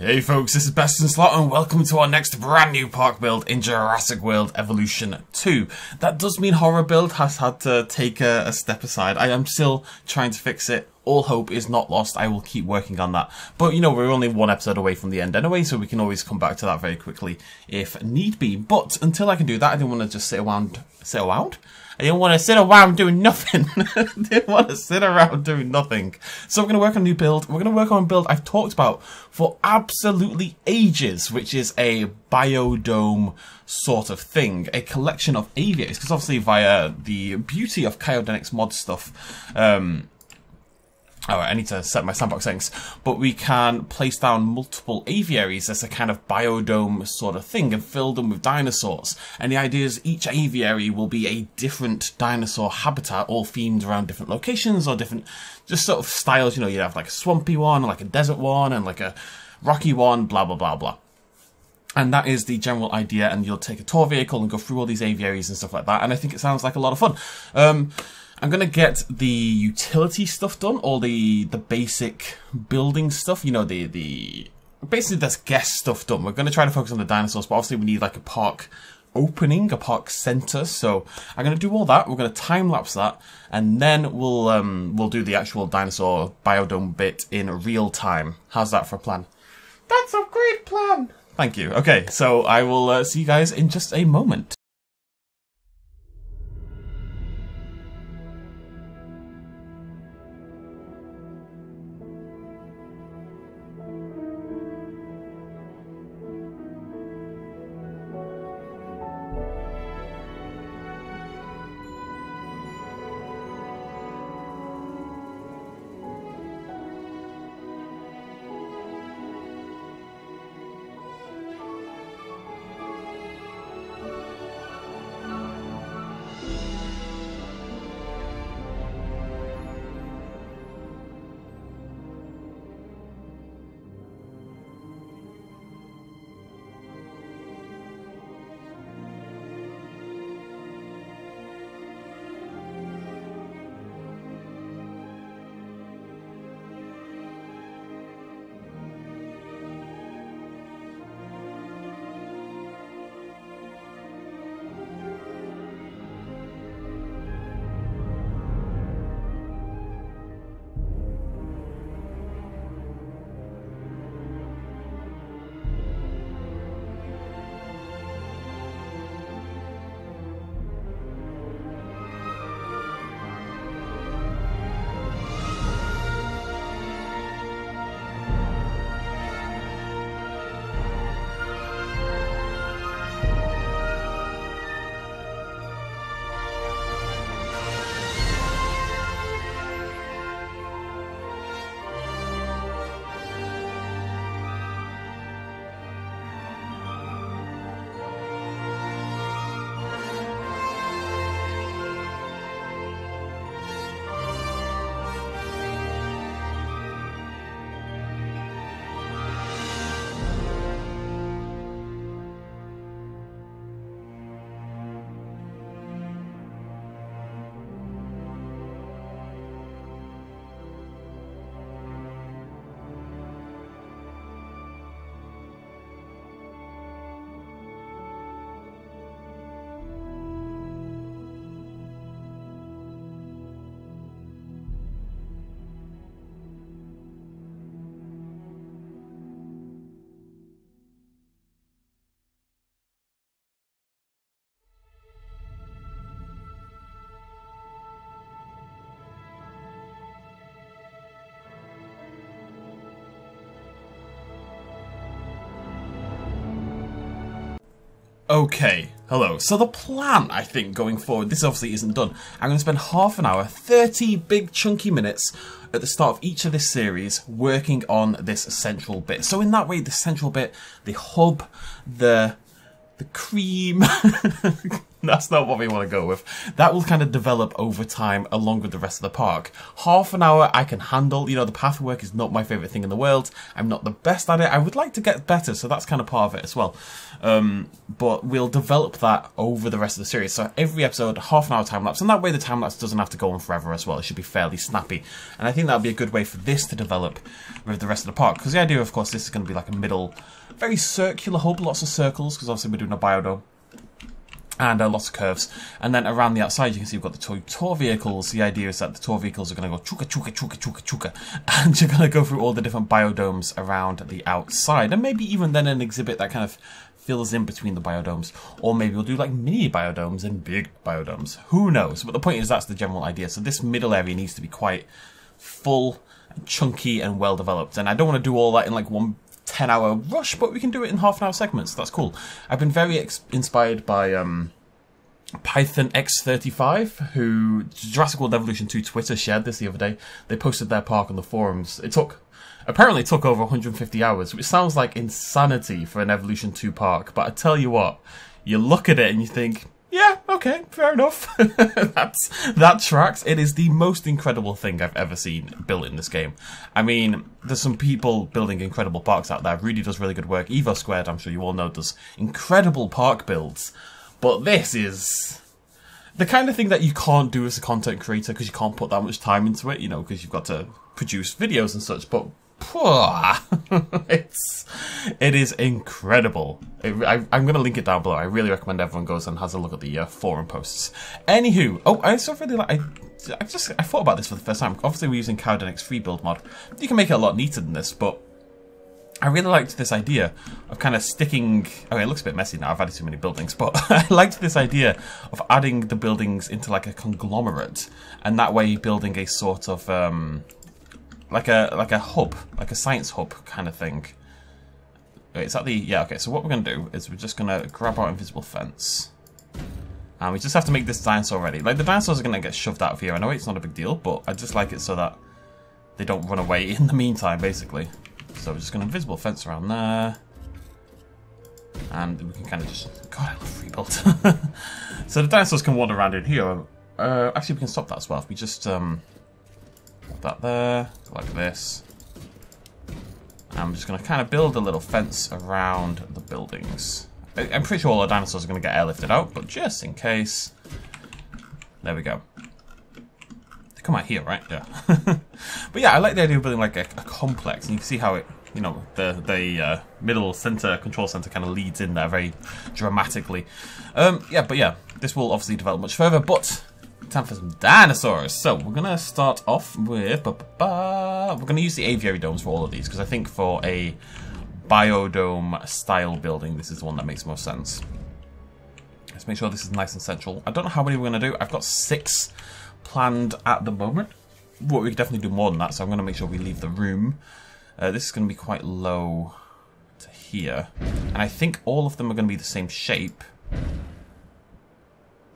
Hey folks, this is BestInSlot and welcome to our next brand new park build in Jurassic World Evolution 2. That does mean horror build has had to take a, a, step aside. I am still trying to fix it. All hope is not lost. I will keep working on that. But you know, we're only one episode away from the end anyway, so we can always come back to that very quickly if need be. But until I can do that, I didn't want to just sit around, sit around? I didn't want to sit around doing nothing. I didn't want to sit around doing nothing. So we're going to work on a new build. We're going to work on a build I've talked about for absolutely ages, which is a biodome sort of thing. A collection of aviaries. Because obviously via the beauty of Kaiodenic's mod stuff, um, Alright, I need to set my sandbox settings. But we can place down multiple aviaries as a kind of biodome sort of thing and fill them with dinosaurs. And the idea is each aviary will be a different dinosaur habitat, all themed around different locations or different, just sort of styles. You know, you have like a swampy one, like a desert one, and like a rocky one, blah, blah, blah, blah. And that is the general idea, and you'll take a tour vehicle and go through all these aviaries and stuff like that. And I think it sounds like a lot of fun. Um, I'm gonna get the utility stuff done, all the the basic building stuff. You know, the the basically this guest stuff done. We're gonna try to focus on the dinosaurs, but obviously we need like a park opening, a park center. So I'm gonna do all that. We're gonna time lapse that, and then we'll um we'll do the actual dinosaur biodome bit in real time. How's that for a plan? That's a great plan. Thank you. Okay, so I will uh, see you guys in just a moment. Okay, hello. So the plan, I think, going forward, this obviously isn't done. I'm going to spend half an hour, 30 big chunky minutes at the start of each of this series working on this central bit. So in that way, the central bit, the hub, the the cream, That's not what we want to go with. That will kind of develop over time along with the rest of the park. Half an hour I can handle. You know, the path work is not my favourite thing in the world. I'm not the best at it. I would like to get better, so that's kind of part of it as well. Um, but we'll develop that over the rest of the series. So every episode, half an hour time lapse, and that way the time lapse doesn't have to go on forever as well. It should be fairly snappy. And I think that'll be a good way for this to develop with the rest of the park. Because the idea, of course, this is going to be like a middle, very circular hub, lots of circles, because obviously we're doing a biodome and uh, lots of curves. And then around the outside, you can see we've got the toy tour vehicles. The idea is that the tour vehicles are going to go chuka chuka chuka chuka chuka, and you're going to go through all the different biodomes around the outside, and maybe even then an exhibit that kind of fills in between the biodomes, or maybe we'll do like mini biodomes and big biodomes. Who knows? But the point is that's the general idea. So this middle area needs to be quite full, chunky, and well developed. And I don't want to do all that in like one 10 hour rush, but we can do it in half an hour segments. That's cool. I've been very inspired by um, Python X35, who Jurassic World Evolution 2 Twitter shared this the other day. They posted their park on the forums. It took, apparently, it took over 150 hours, which sounds like insanity for an Evolution 2 park. But I tell you what, you look at it and you think, yeah, okay, fair enough. That's that tracks. It is the most incredible thing I've ever seen built in this game. I mean, there's some people building incredible parks out there. Rudy does really good work. Evo Squared, I'm sure you all know, does incredible park builds. But this is the kind of thing that you can't do as a content creator because you can't put that much time into it, you know, because you've got to produce videos and such. But it's it is incredible. It, I, am going to link it down below. I really recommend everyone goes and has a look at the uh, forum posts. Anywho, oh, I also really like. I, I just I thought about this for the first time. Obviously, we're using Kaiodenic's free build mod. You can make it a lot neater than this, but I really liked this idea of kind of sticking. Okay, it looks a bit messy now. I've added too many buildings, but I liked this idea of adding the buildings into like a conglomerate, and that way building a sort of um, like a like a hub, like a science hub kind of thing. Wait, is that the yeah? Okay, so what we're gonna do is we're just gonna grab our invisible fence, and we just have to make this dinosaur ready. Like the dinosaurs are gonna get shoved out of here. I know it's not a big deal, but I just like it so that they don't run away in the meantime, basically. So we're just gonna invisible fence around there. And we can kind of just... God, I love free build. so the dinosaurs can wander around in here. Uh, actually, we can stop that as well. If we just um, that there, like this. I'm just going to kind of build a little fence around the buildings. I'm pretty sure all the dinosaurs are going to get airlifted out, but just in case. There we go. They come out here, right? Yeah. but yeah, I like the idea of building like a, a complex, and you can see how it, you know, the the uh, middle center control center kind of leads in there very dramatically. Um, yeah, but yeah, this will obviously develop much further, but time for some dinosaurs. So we're gonna start off with ba -ba -ba. we're gonna use the aviary domes for all of these because I think for a biodome style building, this is the one that makes most sense. Let's make sure this is nice and central. I don't know how many we're gonna do. I've got six planned at the moment, but we could definitely do more than that. So I'm gonna make sure we leave the room. Uh, this is gonna be quite low to here, and I think all of them are gonna be the same shape.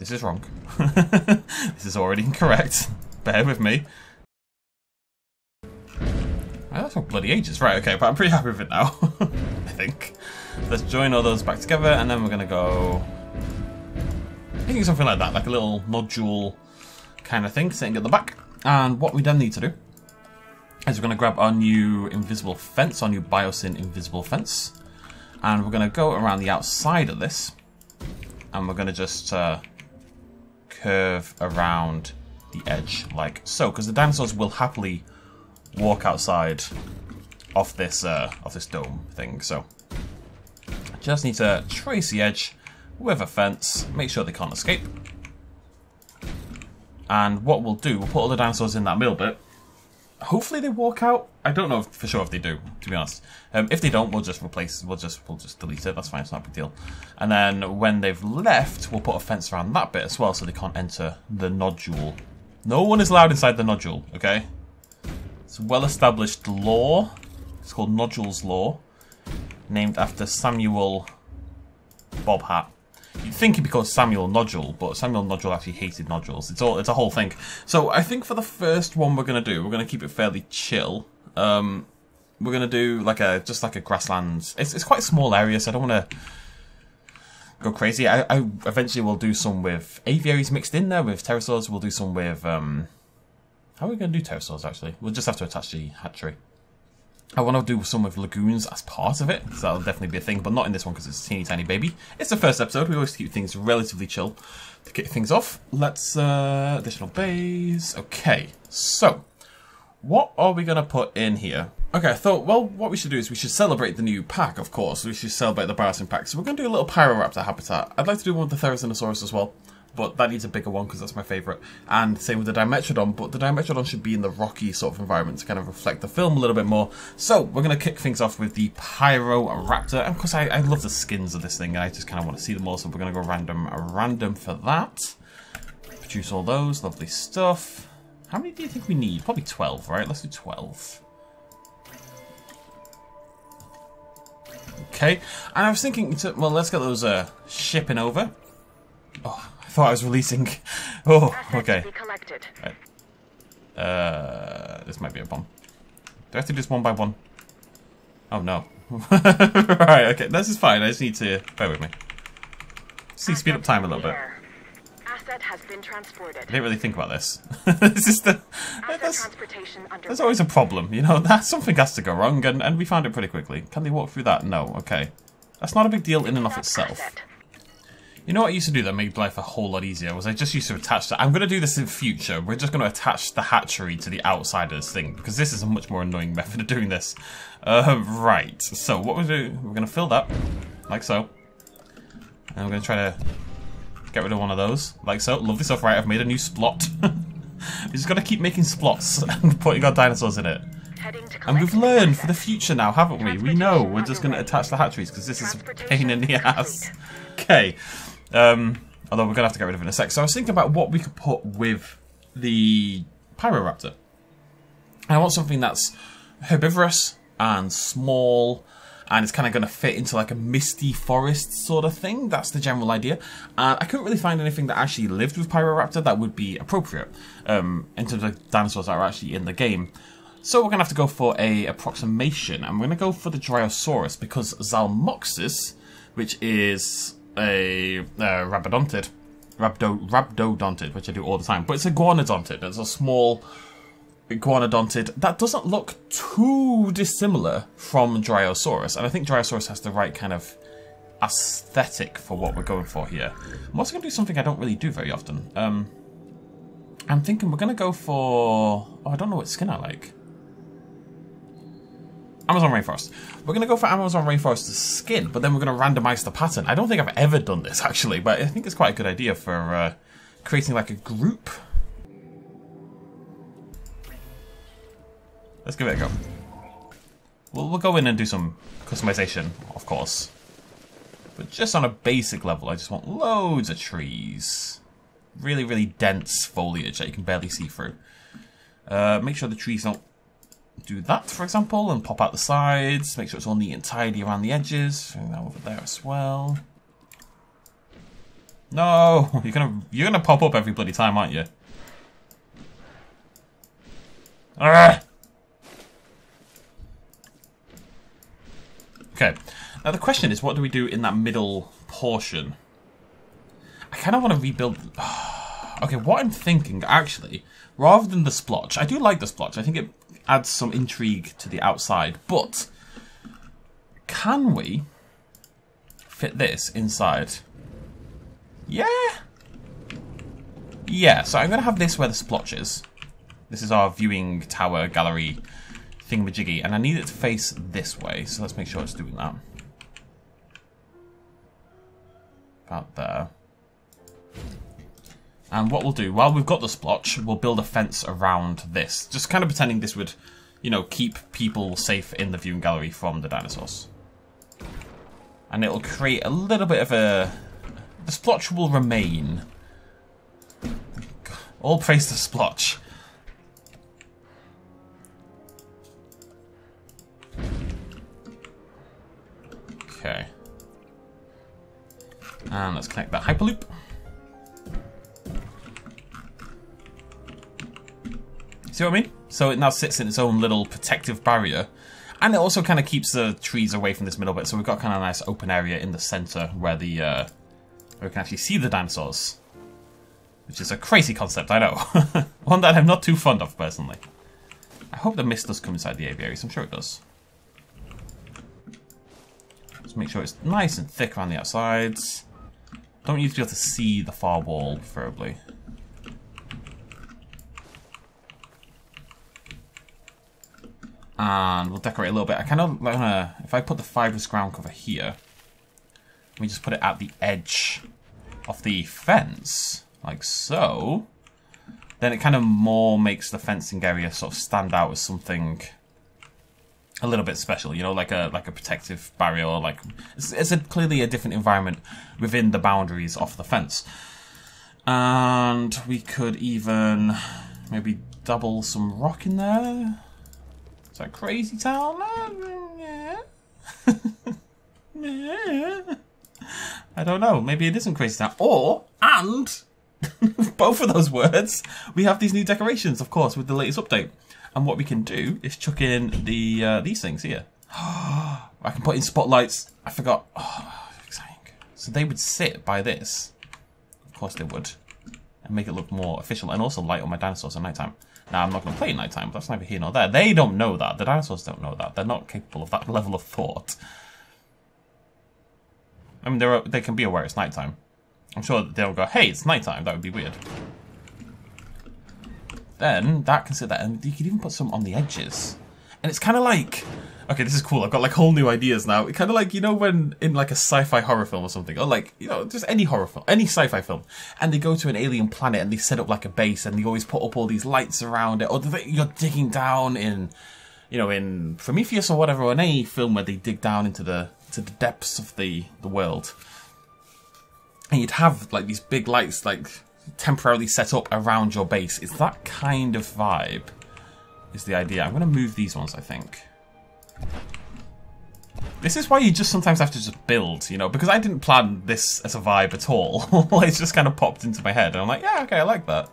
This is wrong. this is already incorrect. Bear with me. Oh, that's all bloody ages. Right, okay, but I'm pretty happy with it now. I think. Let's join all those back together, and then we're going to go... I think something like that, like a little module kind of thing sitting at the back. And what we then need to do is we're going to grab our new invisible fence, our new Biosyn invisible fence. And we're going to go around the outside of this. And we're going to just uh, curve around the edge like so, because the dinosaurs will happily walk outside off this uh, off this dome thing. So just need to trace the edge with a fence, make sure they can't escape. And what we'll do, we'll put all the dinosaurs in that middle bit, hopefully they walk out. I don't know for sure if they do, to be honest. Um, if they don't, we'll just replace. We'll just we'll just delete it. That's fine. It's not a big deal. And then when they've left, we'll put a fence around that bit as well, so they can't enter the nodule. No one is allowed inside the nodule. Okay. It's well-established law. It's called Nodules Law, named after Samuel Bob Hat. You'd think it'd be called Samuel Nodule, but Samuel Nodule actually hated nodules. It's all it's a whole thing. So I think for the first one we're gonna do, we're gonna keep it fairly chill. Um, we're gonna do like a just like a grasslands. It's it's quite a small area, so I don't want to. go crazy. I, I eventually will do some with aviaries mixed in there with pterosaurs. We'll do some with um. How are we going to do pterosaurs? Actually, we'll just have to attach the hatchery. I want to do some with lagoons as part of it, so that'll definitely be a thing, but not in this one because it's a teeny tiny baby. It's the first episode. We always keep things relatively chill to kick things off. Let's uh, additional bays. Okay, so what are we going to put in here? Okay, I thought, well, what we should do is we should celebrate the new pack, of course. We should celebrate the Biosyn pack. So we're going to do a little Pyroraptor habitat. I'd like to do one with the Therizinosaurus as well, but that needs a bigger one because that's my favourite. And same with the Dimetrodon, but the Dimetrodon should be in the rocky sort of environment to kind of reflect the film a little bit more. So we're going to kick things off with the Pyroraptor. And of course, I, I love the skins of this thing, and I just kind of want to see them all, so we're going to go random, random for that. Produce all those, lovely stuff. How many do you think we need? Probably 12, right? Let's do 12. Okay, and I was thinking, to, well, let's get those uh, shipping over. Oh, thought I was releasing. Oh, okay. Right. Uh, this might be a bomb. Do I have to do this one by one? Oh no. right, okay, this is fine. I just need to bear with me. Just need to speed up time a little bit asset has been transported. I didn't really think about this. this is the that's, there's always a problem, you know. That something has to go wrong, and and we found it pretty quickly. Can they walk through that? No. Okay, that's not a big deal in and of itself. You know what I used to do that made life a whole lot easier was I just used to attach that. I'm going to do this in future. We're just going to attach the hatchery to the outsiders thing because this is a much more annoying method of doing this. Uh, right. So what we do? We're going to fill that like so, and we're going to try to Get rid of one of those, like so. Lovely stuff, right? I've made a new splot. we just got to keep making splots and putting our dinosaurs in it. And we've learned for the future now, haven't we? We know we're just going to attach the hatcheries because this is a pain in the ass. Okay. Um, although we're going to have to get rid of it in a sec. So I was thinking about what we could put with the Pyroraptor. I want something that's herbivorous and small and it's kind of going to fit into like a misty forest sort of thing. That's the general idea. And I couldn't really find anything that actually lived with Pyroraptor that would be appropriate um, in terms of dinosaurs that are actually in the game. So we're going to have to go for a approximation, we're going to go for the Dryosaurus because Zalmoxes, which is a uh, rhabdodontid, rabdo, which I do all the time, but it's a guanodontid. It's a small Iguanodontid, that doesn't look too dissimilar from Dryosaurus, and I think Dryosaurus has the right kind of aesthetic for what we're going for here. I'm also going to do something I don't really do very often. Um, I'm thinking we're going to go for... Oh, I don't know what skin I like. Amazon Rainforest. We're going to go for Amazon Rainforest's skin, but then we're going to randomize the pattern. I don't think I've ever done this, actually, but I think it's quite a good idea for uh, creating like a group Let's give it a go. We'll, we'll go in and do some customization, of course. But just on a basic level, I just want loads of trees. Really, really dense foliage that you can barely see through. Uh, make sure the trees don't do that, for example, and pop out the sides. Make sure it's all neat and tidy around the edges. Bring that over there as well. No, you're gonna you're gonna pop up every bloody time, aren't you? Alright. Okay. Now the question is, what do we do in that middle portion? I kind of want to rebuild... okay, what I'm thinking, actually, rather than the splotch, I do like the splotch. I think it adds some intrigue to the outside, but can we fit this inside? Yeah? Yeah, so I'm going to have this where the splotch is. This is our viewing tower gallery thingamajiggy, and I need it to face this way, so let's make sure it's doing that. About there. And what we'll do, while we've got the splotch, we'll build a fence around this. Just kind of pretending this would, you know, keep people safe in the viewing gallery from the dinosaurs. And it'll create a little bit of a... The splotch will remain. All praise the splotch. Okay. And let's connect that Hyperloop. See what I mean? So it now sits in its own little protective barrier. And it also kind of keeps the trees away from this middle bit. So we've got kind of a nice open area in the center where the uh, where we can actually see the dinosaurs. Which is a crazy concept, I know. One that I'm not too fond of, personally. I hope the mist does come inside the aviaries. I'm sure it does. Just make sure it's nice and thick around the outsides. Don't need to be able to see the far wall, preferably. And we'll decorate a little bit. I kind of want to, if I put the fibrous ground cover here, we just put it at the edge of the fence, like so, then it kind of more makes the fencing area sort of stand out as something a little bit special, you know, like a like a protective barrier, or like it's, it's a, clearly a different environment within the boundaries of the fence. And we could even maybe double some rock in there. Is that crazy town? I don't know. Maybe it isn't crazy town. Or and both of those words, we have these new decorations, of course, with the latest update. And what we can do is chuck in the uh, these things here. I can put in spotlights. I forgot. Oh, exciting. So they would sit by this. Of course they would. And make it look more official and also light on my dinosaurs at nighttime. Now, I'm not going to play at nighttime, but that's neither here nor there. They don't know that. The dinosaurs don't know that. They're not capable of that level of thought. I mean, they're, they can be aware it's nighttime. I'm sure they'll go, hey, it's nighttime. That would be weird. Then that can sit there, and you could even put some on the edges. And it's kind of like, okay, this is cool. I've got like whole new ideas now. It kind of like you know when in like a sci-fi horror film or something, or like you know just any horror film, any sci-fi film, and they go to an alien planet and they set up like a base, and they always put up all these lights around it, or they, you're digging down in, you know, in Prometheus or whatever, or in any film where they dig down into the to the depths of the the world, and you'd have like these big lights like temporarily set up around your base. It's that kind of vibe is the idea. I'm going to move these ones, I think. This is why you just sometimes have to just build, you know, because I didn't plan this as a vibe at all. it's just kind of popped into my head, and I'm like, yeah, okay, I like that.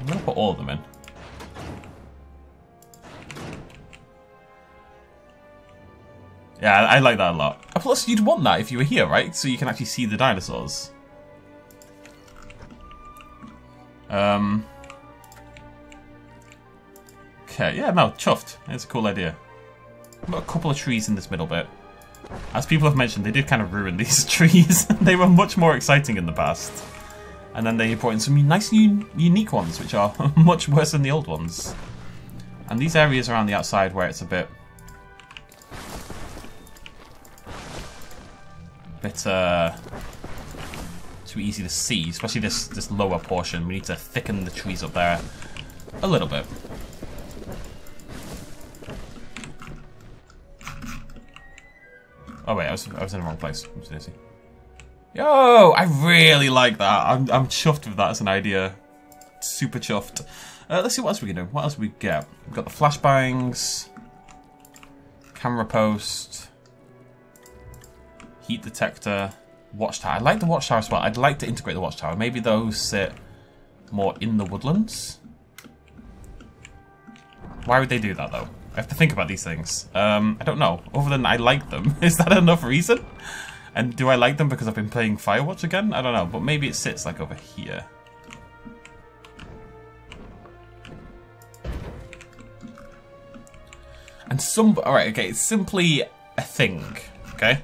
I'm going to put all of them in. Yeah, I like that a lot. Plus, you'd want that if you were here, right? So you can actually see the dinosaurs. Um... Okay, yeah, no, chuffed. It's a cool idea. Got a couple of trees in this middle bit. As people have mentioned, they did kind of ruin these trees. they were much more exciting in the past. And then they brought in some nice unique ones, which are much worse than the old ones. And these areas around the outside where it's a bit... bit, uh... too easy to see, especially this, this lower portion. We need to thicken the trees up there a little bit. Oh wait, I was, I was in the wrong place. I'm seriously. Yo, I really like that. I'm, I'm chuffed with that as an idea. Super chuffed. Uh, let's see what else we can do. What else we get? We've got the flashbangs, camera post, heat detector, watchtower. I like the watchtower as well. I'd like to integrate the watchtower. Maybe those sit more in the woodlands. Why would they do that though? I have to think about these things. Um, I don't know. Other than I like them. Is that enough reason? And do I like them because I've been playing Firewatch again? I don't know, but maybe it sits like over here. And some... Alright, okay, it's simply a thing, okay?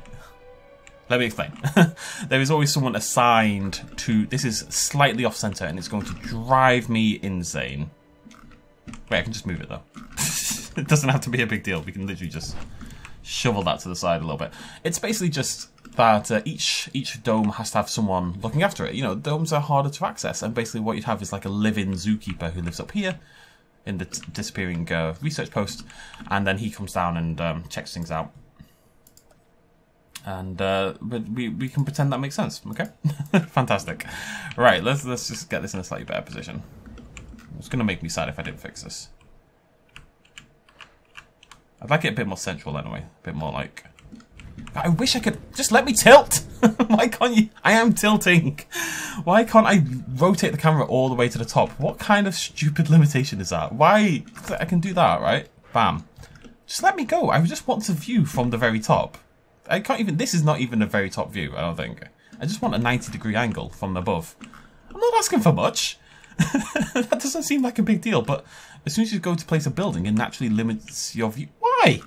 Let me explain. there is always someone assigned to... This is slightly off-center and it's going to drive me insane. Wait, I can just move it though. it doesn't have to be a big deal. We can literally just shovel that to the side a little bit. It's basically just that uh, each each dome has to have someone looking after it. You know, domes are harder to access, and basically what you'd have is like a living zookeeper who lives up here in the disappearing uh, research post, and then he comes down and um, checks things out. And uh, but we we can pretend that makes sense. Okay, fantastic. Right, let's let's just get this in a slightly better position. It's gonna make me sad if I didn't fix this. I'd like it a bit more central anyway. A bit more like... I wish I could... Just let me tilt! Why can't you... I am tilting! Why can't I rotate the camera all the way to the top? What kind of stupid limitation is that? Why... I can do that, right? Bam. Just let me go. I just want to view from the very top. I can't even... This is not even a very top view, I don't think. I just want a 90 degree angle from above. I'm not asking for much. that doesn't seem like a big deal, but as soon as you go to place a building, it naturally limits your view. Why?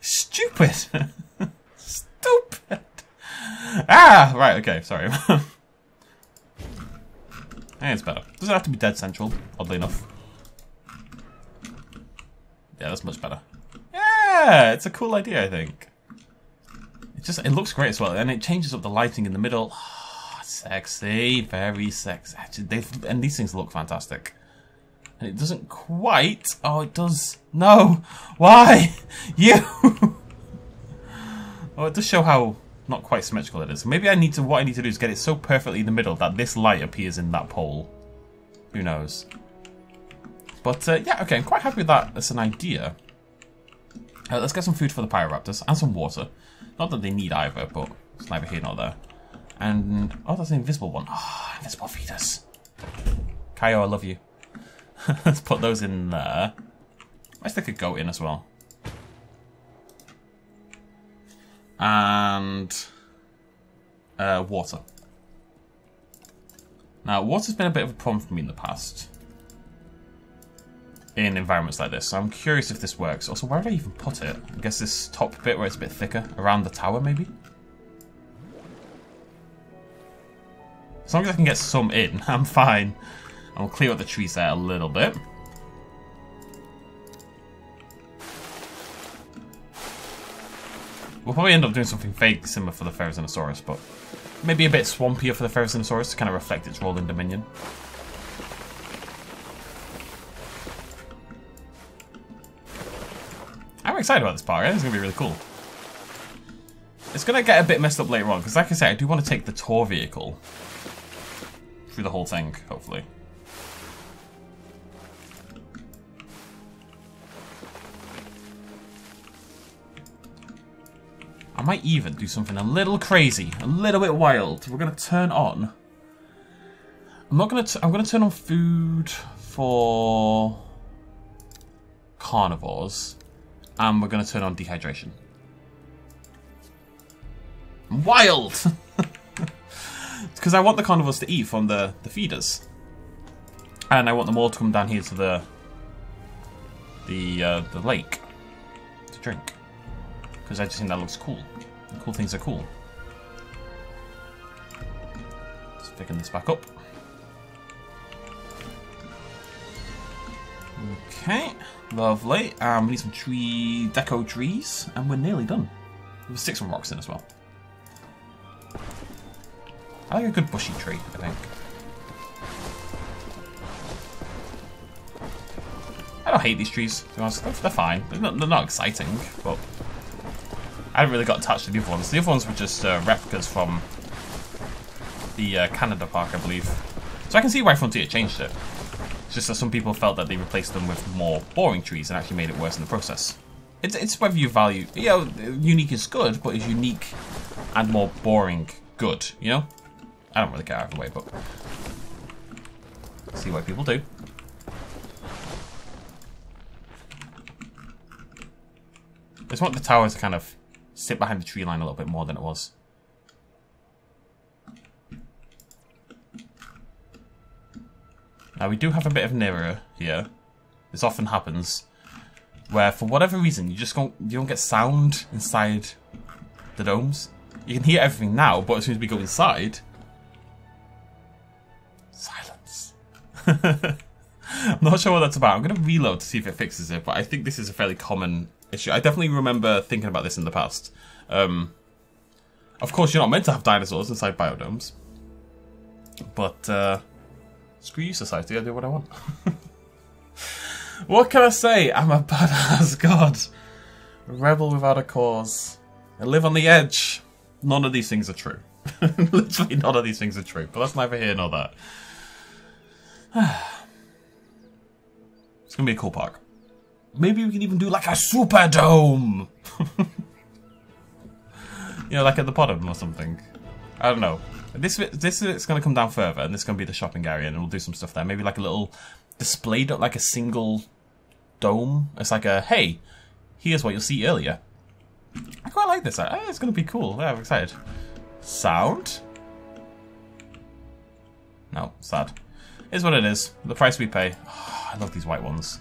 Stupid. Stupid. Ah, right, okay, sorry. Think it's better. Doesn't have to be dead central, oddly enough. Yeah, that's much better. Yeah, it's a cool idea, I think. It just it looks great as well, and it changes up the lighting in the middle. Oh, sexy, very sexy. Actually, and these things look fantastic. And it doesn't quite. Oh, it does. No, why you? oh, it does show how not quite symmetrical it is. Maybe I need to. What I need to do is get it so perfectly in the middle that this light appears in that pole. Who knows? But uh, yeah, okay, I'm quite happy with that as an idea. Uh, let's get some food for the Pyroraptors and some water. Not that they need either, but it's neither here nor there. And, oh, that's an invisible one. Oh, invisible feeders. Kaio, I love you. let's put those in there. Let's stick a goat in as well. And uh, water. Now, water's been a bit of a problem for me in the past in environments like this. So I'm curious if this works. Also, where did I even put it? I guess this top bit where it's a bit thicker, around the tower maybe? As long as I can get some in, I'm fine. I'll clear out the trees there a little bit. We'll probably end up doing something fake similar for the Therizinosaurus, but maybe a bit swampier for the Therizinosaurus to kind of reflect its role in Dominion. I'm excited about this part. Think it's going to be really cool. It's going to get a bit messed up later on, because like I said, I do want to take the tour vehicle through the whole thing, hopefully. Might even do something a little crazy, a little bit wild. We're going to turn on... I'm not going to... I'm going to turn on food for carnivores and we're going to turn on dehydration. Wild! because I want the carnivores to eat from the, the feeders. And I want them all to come down here to the the uh, the lake to drink. Because I just think that looks cool. Cool things are cool. Let's picking this back up. Okay. Lovely. Um, we need some tree deco trees, and we're nearly done. Stick some rocks in as well. I like a good bushy tree, I think. I don't hate these trees, to be honest. They're fine. They're not, they're not, exciting, but I haven't really got attached to the other ones. The other ones were just uh, replicas from the uh, Canada park, I believe. So I can see why Frontier changed it. It's just that some people felt that they replaced them with more boring trees and actually made it worse in the process. It's, it's whether you value, you know, unique is good, but is unique and more boring good, you know? I don't really care either way, but see what people do. I just want the tower to kind of sit behind the tree line a little bit more than it was. Now we do have a bit of an error here. This often happens. Where for whatever reason you just don't you don't get sound inside the domes. You can hear everything now, but as soon as we go inside Silence. I'm not sure what that's about. I'm gonna reload to see if it fixes it, but I think this is a fairly common issue. I definitely remember thinking about this in the past. Um, of course, you're not meant to have dinosaurs inside biodomes, but uh, Screw you, society. I do what I want. what can I say? I'm a badass god. Rebel without a cause. I live on the edge. None of these things are true. Literally none of these things are true. But that's neither here nor there. it's to be a cool park. Maybe we can even do like a super dome. you know, like at the bottom or something. I don't know. This this is going to come down further, and this is going to be the shopping area, and we'll do some stuff there. Maybe like a little display, like a single dome. It's like a hey, here's what you'll see earlier. I quite like this. It's going to be cool. Yeah, I'm excited. Sound? No, sad. Is what it is. The price we pay. Oh, I love these white ones.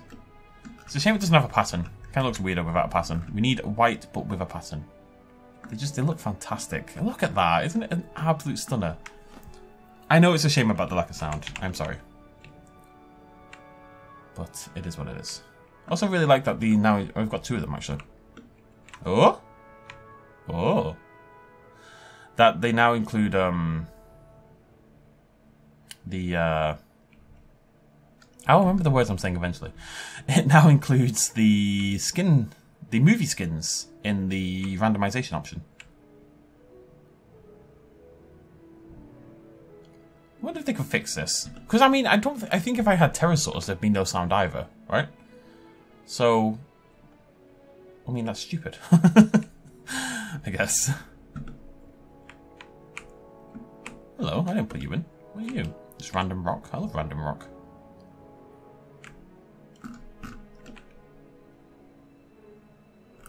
It's a shame it doesn't have a pattern. Kind of looks weirder without a pattern. We need white, but with a pattern. They just they look fantastic. Look at that. Isn't it an absolute stunner? I know it's a shame about the lack of sound. I'm sorry. But it is what it is. I also really like that the now I've got two of them actually. Oh? Oh. That they now include um the uh I'll remember the words I'm saying eventually. It now includes the skin the movie skins in the randomization option. I wonder if they could fix this. Because, I mean, I don't. Th I think if I had pterosaurs, there'd be no sound either, right? So, I mean, that's stupid. I guess. Hello, I didn't put you in. What are you? Just random rock? I love random rock.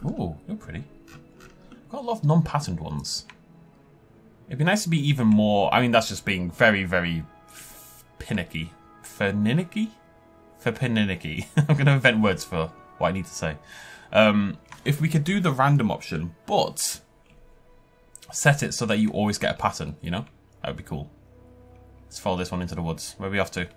Oh, you're pretty. Got a lot of non-patterned ones. It'd be nice to be even more... I mean, that's just being very, very pinicky. Ferninicky? Ferninicky. I'm going to invent words for what I need to say. Um, if we could do the random option, but set it so that you always get a pattern, you know? That would be cool. Let's follow this one into the woods. Where are we off to?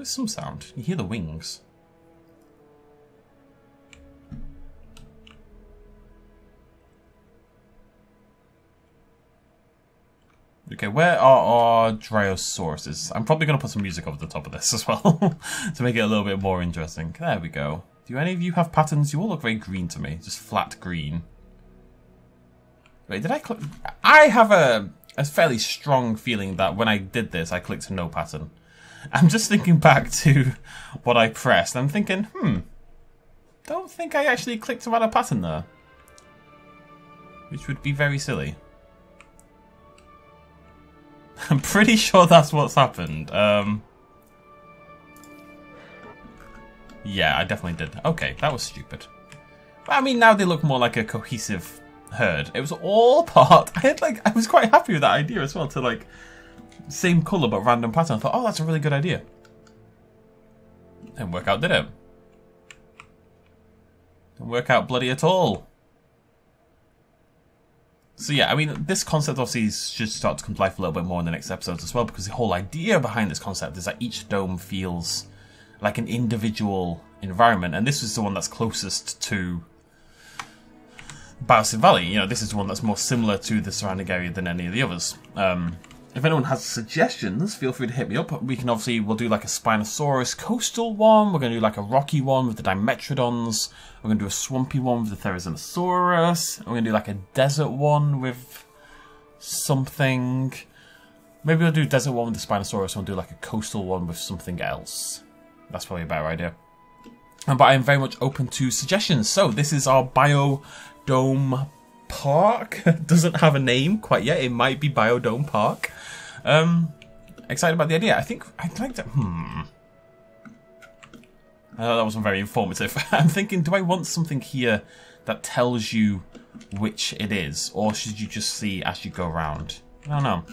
There's some sound. You hear the wings. Okay, where are our Dryosauruses? I'm probably going to put some music over the top of this as well to make it a little bit more interesting. There we go. Do any of you have patterns? You all look very green to me. Just flat green. Wait, did I click? I have a, a fairly strong feeling that when I did this, I clicked no pattern. I'm just thinking back to what I pressed. I'm thinking, hmm, don't think I actually clicked add a pattern there. Which would be very silly. I'm pretty sure that's what's happened. Um, yeah, I definitely did. Okay, that was stupid. But I mean, now they look more like a cohesive herd. It was all part. I had like, I was quite happy with that idea as well to like same colour but random pattern. I thought, oh, that's a really good idea. Didn't work out, did it? Didn't work out bloody at all. So yeah, I mean, this concept obviously should start to come to life a little bit more in the next episodes as well, because the whole idea behind this concept is that each dome feels like an individual environment, and this is the one that's closest to Biosyn Valley. You know, this is the one that's more similar to the surrounding area than any of the others. Um, if anyone has suggestions, feel free to hit me up. We can obviously, we'll do like a Spinosaurus coastal one. We're going to do like a rocky one with the Dimetrodons. We're going to do a swampy one with the Therizinosaurus. We're going to do like a desert one with something. Maybe we'll do desert one with the Spinosaurus and we'll do like a coastal one with something else. That's probably a better idea. But I am very much open to suggestions. So this is our Biodome Park. Doesn't have a name quite yet. It might be Biodome Park. Um, excited about the idea. I think I'd like to. Hmm. That wasn't very informative. I'm thinking, do I want something here that tells you which it is, or should you just see as you go around? I don't know.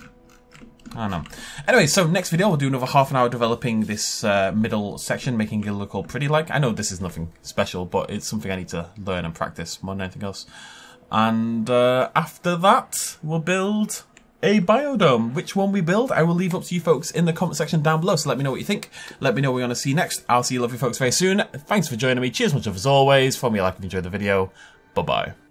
I don't know. Anyway, so next video we'll do another half an hour developing this uh, middle section, making it look all pretty like. I know this is nothing special, but it's something I need to learn and practice more than anything else. And uh, after that, we'll build a biodome. Which one we build, I will leave up to you folks in the comment section down below. So let me know what you think. Let me know what you want to see next. I'll see you lovely folks very soon. Thanks for joining me. Cheers much love as always. Follow me like if you enjoyed the video. Bye-bye.